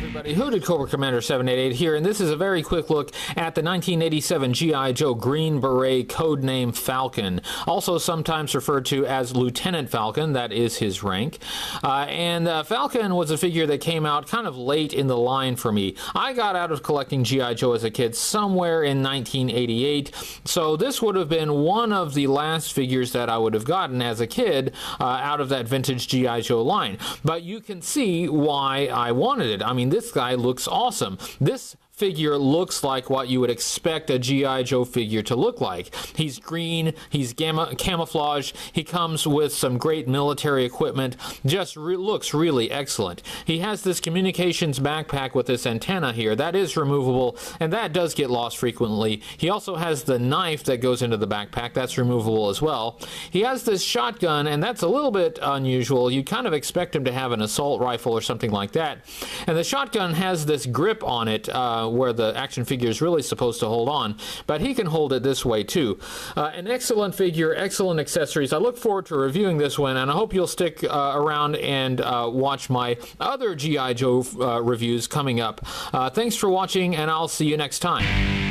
Hooded Cobra Commander 788 here, and this is a very quick look at the 1987 G.I. Joe Green Beret codename Falcon, also sometimes referred to as Lieutenant Falcon, that is his rank. Uh, and uh, Falcon was a figure that came out kind of late in the line for me. I got out of collecting G.I. Joe as a kid somewhere in 1988, so this would have been one of the last figures that I would have gotten as a kid uh, out of that vintage G.I. Joe line. But you can see why I wanted it. I mean, this guy looks awesome. This figure looks like what you would expect a G.I. Joe figure to look like. He's green, he's gamma, camouflage, he comes with some great military equipment, just re- looks really excellent. He has this communications backpack with this antenna here, that is removable, and that does get lost frequently. He also has the knife that goes into the backpack, that's removable as well. He has this shotgun, and that's a little bit unusual. You kind of expect him to have an assault rifle or something like that. And the shotgun has this grip on it. Uh, where the action figure is really supposed to hold on, but he can hold it this way too. Uh, an excellent figure, excellent accessories. I look forward to reviewing this one, and I hope you'll stick uh, around and uh, watch my other G.I. Joe reviews coming up. Thanks for watching, and I'll see you next time.